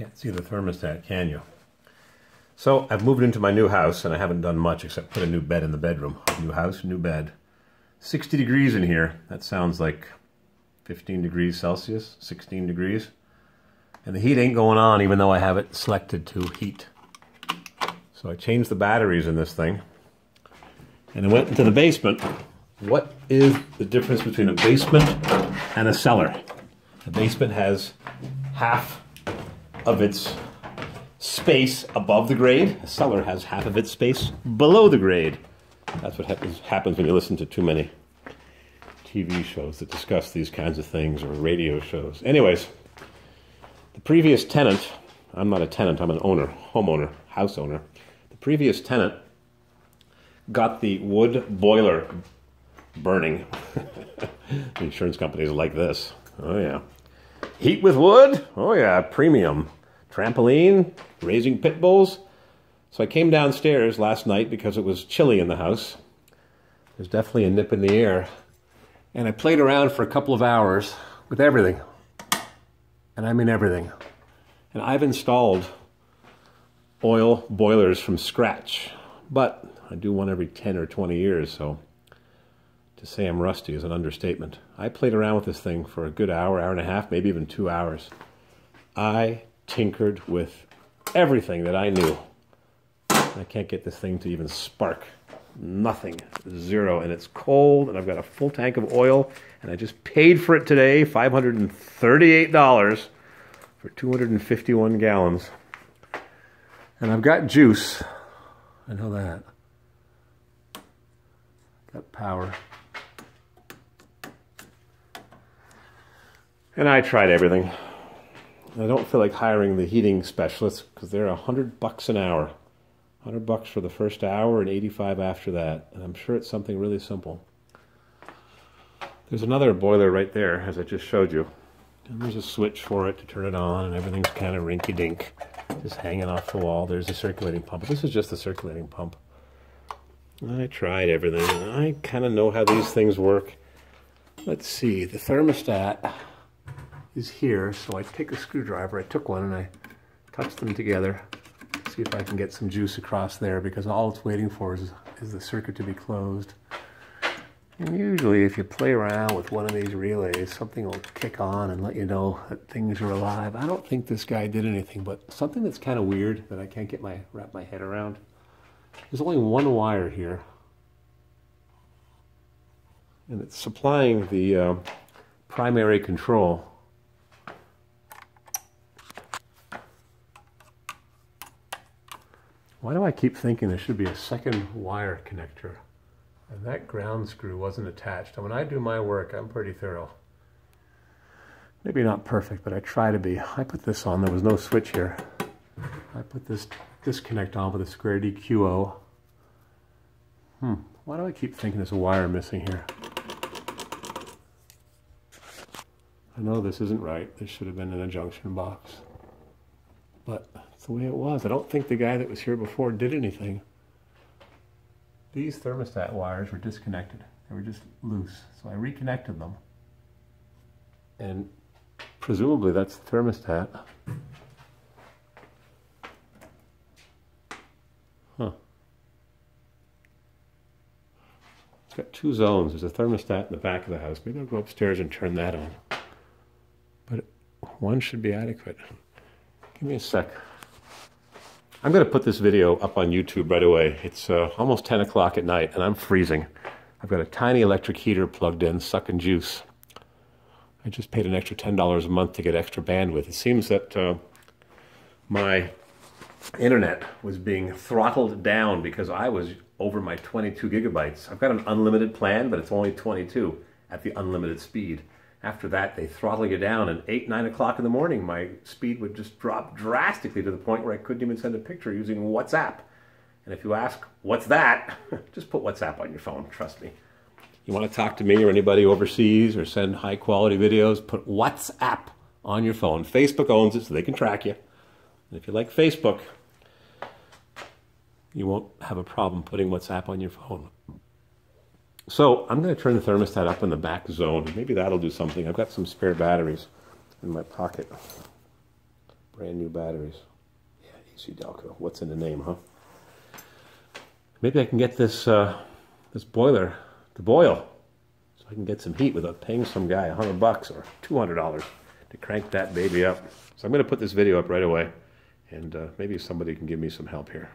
Can't see the thermostat, can you? So I've moved into my new house and I haven't done much except put a new bed in the bedroom. New house, new bed. 60 degrees in here. That sounds like 15 degrees Celsius, 16 degrees. And the heat ain't going on even though I have it selected to heat. So I changed the batteries in this thing and I went into the basement. What is the difference between a basement and a cellar? The basement has half of its space above the grade. A cellar has half of its space below the grade. That's what happens, happens when you listen to too many TV shows that discuss these kinds of things or radio shows. Anyways, the previous tenant, I'm not a tenant, I'm an owner, homeowner, house owner. The previous tenant got the wood boiler burning. insurance companies like this. Oh, yeah. Heat with wood? Oh, yeah. Premium. Trampoline, raising pit bulls. So I came downstairs last night because it was chilly in the house. There's definitely a nip in the air. And I played around for a couple of hours with everything. And I mean everything. And I've installed oil boilers from scratch. But I do one every 10 or 20 years, so to say I'm rusty is an understatement. I played around with this thing for a good hour, hour and a half, maybe even two hours. I tinkered with everything that I knew. I can't get this thing to even spark. Nothing. Zero. And it's cold, and I've got a full tank of oil, and I just paid for it today $538 for 251 gallons. And I've got juice. I know that. Got power. And I tried everything. I don't feel like hiring the heating specialists because they're a hundred bucks an hour. Hundred bucks for the first hour and eighty-five after that. And I'm sure it's something really simple. There's another boiler right there, as I just showed you. And there's a switch for it to turn it on, and everything's kind of rinky-dink, just hanging off the wall. There's a circulating pump. This is just a circulating pump. I tried everything. I kind of know how these things work. Let's see, the thermostat is here, so I take a screwdriver, I took one and I touched them together. See if I can get some juice across there because all it's waiting for is, is the circuit to be closed. And usually if you play around with one of these relays, something will kick on and let you know that things are alive. I don't think this guy did anything, but something that's kind of weird that I can't get my wrap my head around. There's only one wire here. And it's supplying the uh, primary control. Why do I keep thinking there should be a second wire connector? And that ground screw wasn't attached. And when I do my work, I'm pretty thorough. Maybe not perfect, but I try to be. I put this on. There was no switch here. I put this disconnect on with a Square D QO. Hmm, why do I keep thinking there's a wire missing here? I know this isn't right. This should have been in a junction box. But that's the way it was. I don't think the guy that was here before did anything. These thermostat wires were disconnected. They were just loose. So I reconnected them. And presumably that's the thermostat. Huh. It's got two zones. There's a thermostat in the back of the house. Maybe I'll go upstairs and turn that on. But one should be adequate. Give me a sec. I'm going to put this video up on YouTube right away. It's uh, almost 10 o'clock at night and I'm freezing. I've got a tiny electric heater plugged in, sucking juice. I just paid an extra $10 a month to get extra bandwidth. It seems that uh, my internet was being throttled down because I was over my 22 gigabytes. I've got an unlimited plan, but it's only 22 at the unlimited speed. After that, they throttle you down, and 8, 9 o'clock in the morning, my speed would just drop drastically to the point where I couldn't even send a picture using WhatsApp. And if you ask, what's that? just put WhatsApp on your phone, trust me. You want to talk to me or anybody overseas or send high quality videos, put WhatsApp on your phone. Facebook owns it so they can track you. And if you like Facebook, you won't have a problem putting WhatsApp on your phone. So I'm going to turn the thermostat up in the back zone. Maybe that'll do something. I've got some spare batteries in my pocket. Brand new batteries. Yeah, AC Delco. What's in the name, huh? Maybe I can get this uh, this boiler to boil, so I can get some heat without paying some guy a hundred bucks or two hundred dollars to crank that baby up. So I'm going to put this video up right away, and uh, maybe somebody can give me some help here.